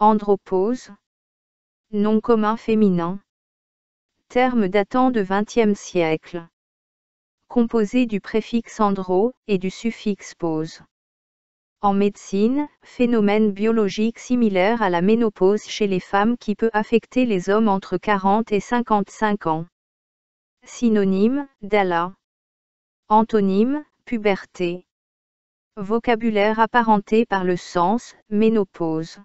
Andropause. Nom commun féminin. Terme datant de XXe siècle. Composé du préfixe andro et du suffixe pose. En médecine, phénomène biologique similaire à la ménopause chez les femmes qui peut affecter les hommes entre 40 et 55 ans. Synonyme, d'Ala. Antonyme, puberté. Vocabulaire apparenté par le sens, ménopause.